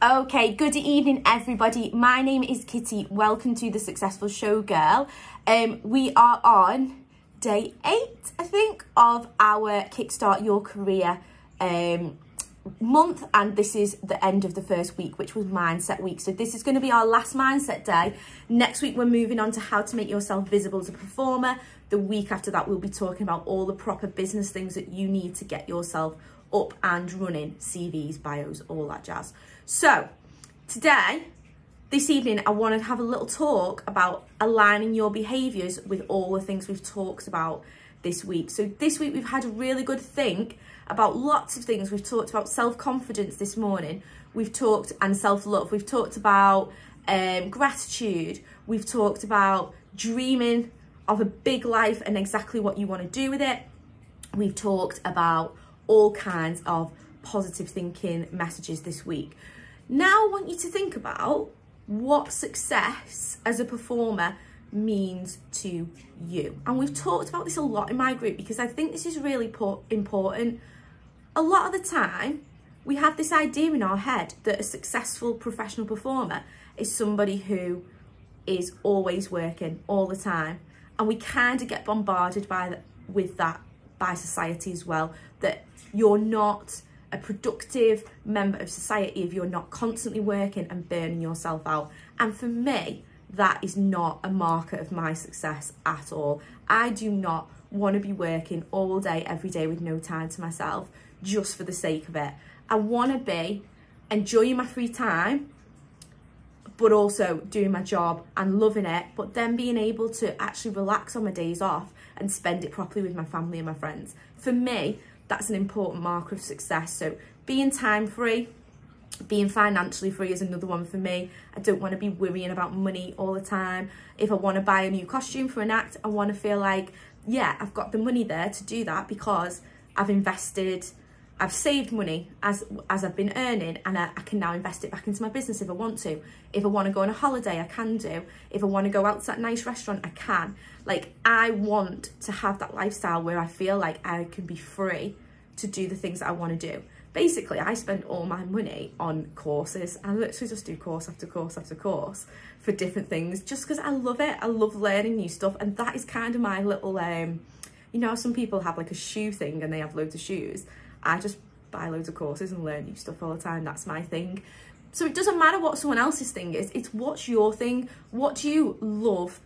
Okay, good evening, everybody. My name is Kitty. Welcome to the Successful Showgirl. Um, we are on day eight, I think, of our Kickstart Your Career um, month, and this is the end of the first week, which was Mindset Week. So this is going to be our last Mindset Day. Next week, we're moving on to how to make yourself visible as a performer. The week after that, we'll be talking about all the proper business things that you need to get yourself up and running, CVs, bios, all that jazz. So today, this evening, I want to have a little talk about aligning your behaviours with all the things we've talked about this week. So this week, we've had a really good think about lots of things. We've talked about self-confidence this morning. We've talked, and self-love. We've talked about um, gratitude. We've talked about dreaming of a big life and exactly what you want to do with it. We've talked about all kinds of positive thinking messages this week. Now I want you to think about what success as a performer means to you. And we've talked about this a lot in my group because I think this is really important. A lot of the time, we have this idea in our head that a successful professional performer is somebody who is always working all the time. And we kind of get bombarded by the, with that by society as well, that you're not a productive member of society if you're not constantly working and burning yourself out. And for me, that is not a marker of my success at all. I do not want to be working all day, every day with no time to myself just for the sake of it. I want to be enjoying my free time, but also doing my job and loving it, but then being able to actually relax on my days off and spend it properly with my family and my friends. For me, that's an important marker of success. So being time free, being financially free is another one for me. I don't want to be worrying about money all the time. If I want to buy a new costume for an act, I want to feel like, yeah, I've got the money there to do that because I've invested, I've saved money as as I've been earning and I, I, can now invest it back into my business if I want to. If I want to go on a holiday, I can do. If I want to go out to that nice restaurant, I can. Like, I want to have that lifestyle where I feel like I can be free to do the things that I want to do. Basically, I spend all my money on courses. I literally just do course after course after course for different things just because I love it. I love learning new stuff. And that is kind of my little, um, you know, some people have like a shoe thing and they have loads of shoes. I just buy loads of courses and learn new stuff all the time. That's my thing. So it doesn't matter what someone else's thing is. It's what's your thing. What do you love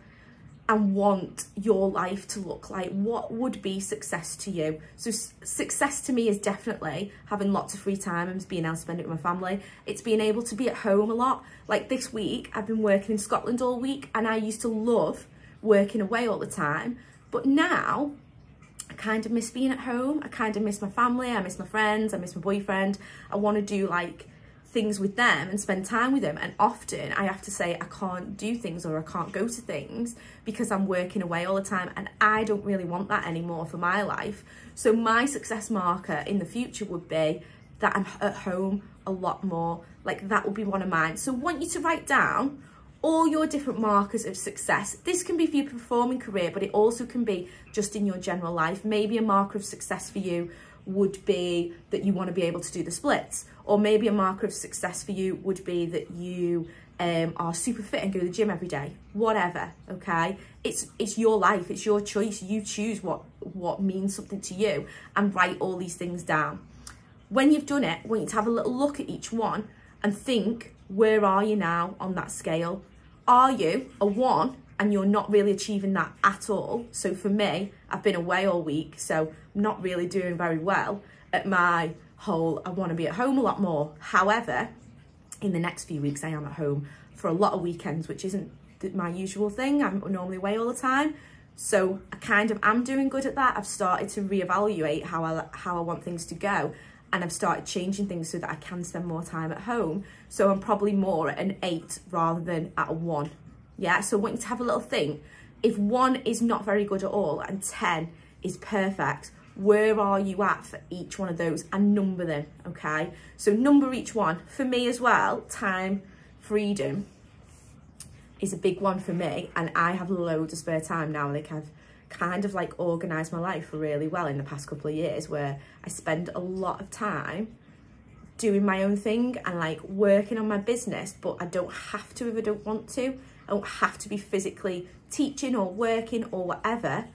and want your life to look like? What would be success to you? So success to me is definitely having lots of free time and being able to spend it with my family. It's being able to be at home a lot. Like this week, I've been working in Scotland all week and I used to love working away all the time. But now I kind of miss being at home. I kind of miss my family. I miss my friends. I miss my boyfriend. I want to do like things with them and spend time with them. And often I have to say I can't do things or I can't go to things because I'm working away all the time. And I don't really want that anymore for my life. So my success marker in the future would be that I'm at home a lot more. Like that would be one of mine. So I want you to write down all your different markers of success. This can be for your performing career, but it also can be just in your general life. Maybe a marker of success for you would be that you want to be able to do the splits. Or maybe a marker of success for you would be that you um, are super fit and go to the gym every day. Whatever, okay? It's it's your life, it's your choice. You choose what, what means something to you and write all these things down. When you've done it, I want you to have a little look at each one and think, where are you now on that scale? Are you a one and you're not really achieving that at all. So for me, I've been away all week, so I'm not really doing very well at my whole, I want to be at home a lot more. However, in the next few weeks, I am at home for a lot of weekends, which isn't my usual thing. I'm normally away all the time. So I kind of am doing good at that. I've started to reevaluate how I, how I want things to go and I've started changing things so that I can spend more time at home. So I'm probably more at an eight rather than at a one. Yeah so I want you to have a little think. If one is not very good at all and 10 is perfect where are you at for each one of those and number them okay? So number each one. For me as well time freedom is a big one for me and I have loads of spare time now like I've kind of like organized my life really well in the past couple of years where I spend a lot of time doing my own thing and like working on my business, but I don't have to if I don't want to. I don't have to be physically teaching or working or whatever.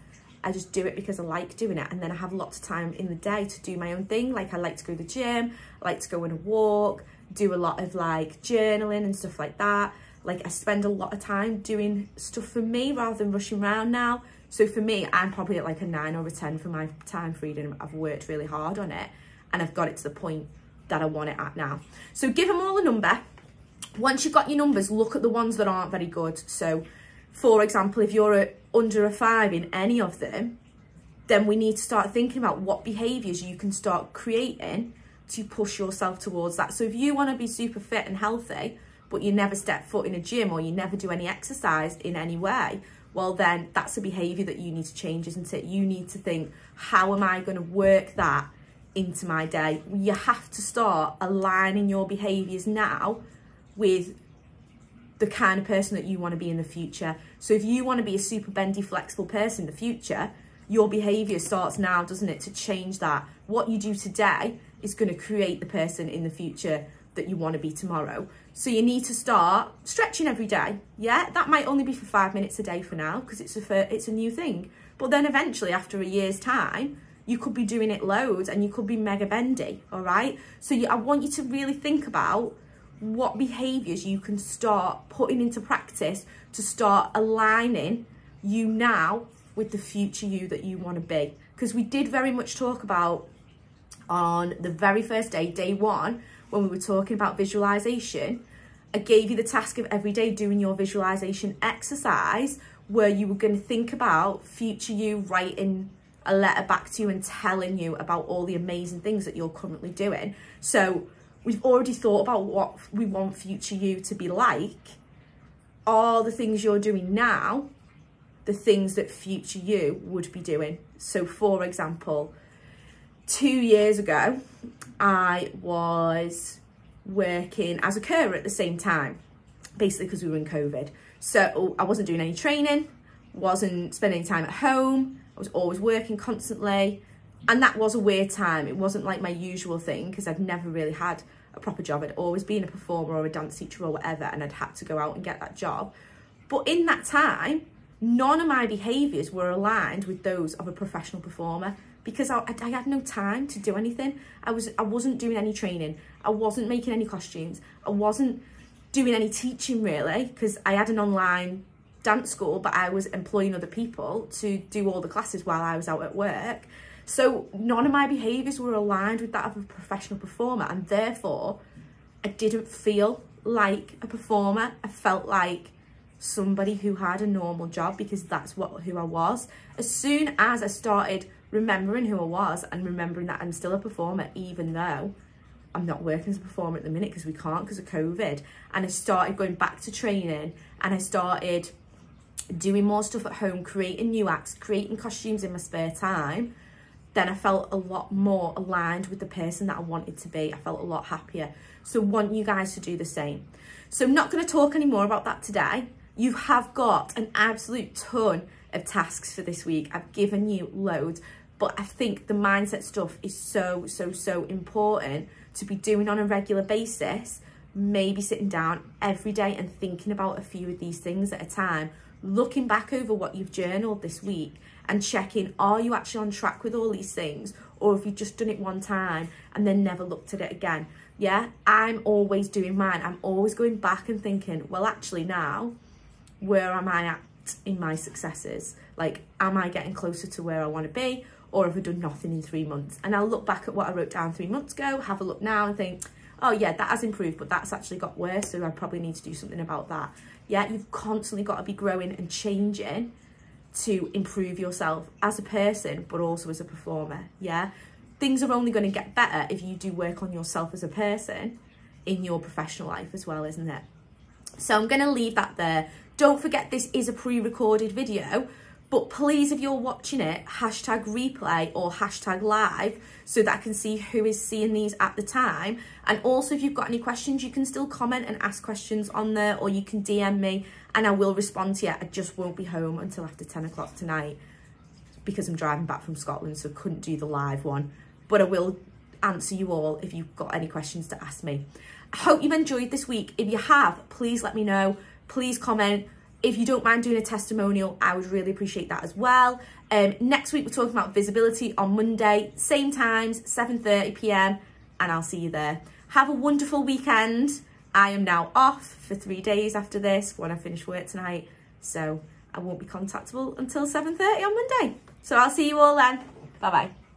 I just do it because I like doing it. And then I have lots of time in the day to do my own thing. Like I like to go to the gym, I like to go on a walk, do a lot of like journaling and stuff like that. Like I spend a lot of time doing stuff for me rather than rushing around now. So for me, I'm probably at like a nine or a 10 for my time freedom. I've worked really hard on it and I've got it to the point that I want it at now. So give them all a number. Once you've got your numbers, look at the ones that aren't very good. So for example, if you're a, under a five in any of them, then we need to start thinking about what behaviours you can start creating to push yourself towards that. So if you want to be super fit and healthy, but you never step foot in a gym or you never do any exercise in any way, well then that's a behaviour that you need to change, isn't it? You need to think, how am I going to work that into my day? You have to start aligning your behaviours now with the kind of person that you want to be in the future. So if you want to be a super bendy, flexible person in the future, your behaviour starts now, doesn't it, to change that. What you do today is going to create the person in the future that you want to be tomorrow. So you need to start stretching every day. Yeah, that might only be for five minutes a day for now because it's a it's a new thing. But then eventually, after a year's time, you could be doing it loads and you could be mega bendy. All right. So you, I want you to really think about what behaviors you can start putting into practice to start aligning you now with the future you that you want to be. Because we did very much talk about on the very first day, day one, when we were talking about visualization, I gave you the task of every day doing your visualization exercise where you were going to think about future you writing a letter back to you and telling you about all the amazing things that you're currently doing. So we've already thought about what we want future you to be like. All the things you're doing now, the things that future you would be doing. So for example, two years ago, I was working as a carer at the same time, basically because we were in COVID. So I wasn't doing any training, wasn't spending time at home, I was always working constantly. And that was a weird time. It wasn't like my usual thing because I've never really had a proper job. I'd always been a performer or a dance teacher or whatever, and I'd had to go out and get that job. But in that time, none of my behaviours were aligned with those of a professional performer because I, I, had no time to do anything. I was I wasn't doing any training. I wasn't making any costumes. I wasn't doing any teaching really because I had an online dance school, but I was employing other people to do all the classes while I was out at work. So none of my behaviours were aligned with that of a professional performer and therefore I didn't feel like a performer. I felt like somebody who had a normal job because that's what who I was. As soon as I started remembering who I was and remembering that I'm still a performer, even though I'm not working as a performer at the minute because we can't because of COVID. And I started going back to training and I started doing more stuff at home, creating new acts, creating costumes in my spare time, then I felt a lot more aligned with the person that I wanted to be. I felt a lot happier. So want you guys to do the same. So I'm not going to talk anymore about that today. You have got an absolute ton of tasks for this week. I've given you loads but I think the mindset stuff is so, so, so important to be doing on a regular basis. Maybe sitting down every day and thinking about a few of these things at a time, looking back over what you've journaled this week and checking, are you actually on track with all these things? Or have you just done it one time and then never looked at it again? Yeah, I'm always doing mine. I'm always going back and thinking, well, actually now, where am I at in my successes? Like, am I getting closer to where I want to be? or have I done nothing in three months? And I'll look back at what I wrote down three months ago, have a look now and think, oh yeah, that has improved, but that's actually got worse, so I probably need to do something about that. Yeah, you've constantly got to be growing and changing to improve yourself as a person, but also as a performer, yeah? Things are only going to get better if you do work on yourself as a person in your professional life as well, isn't it? So I'm going to leave that there. Don't forget this is a pre-recorded video, but please, if you're watching it, hashtag replay or hashtag live so that I can see who is seeing these at the time. And also, if you've got any questions, you can still comment and ask questions on there or you can DM me and I will respond to you. I just won't be home until after 10 o'clock tonight because I'm driving back from Scotland, so couldn't do the live one. But I will answer you all if you've got any questions to ask me. I hope you've enjoyed this week. If you have, please let me know. Please comment. If you don't mind doing a testimonial, I would really appreciate that as well. Um, next week, we're talking about visibility on Monday, same times, 7.30pm, and I'll see you there. Have a wonderful weekend. I am now off for three days after this when I finish work tonight. So I won't be contactable until 7.30 on Monday. So I'll see you all then. Bye-bye.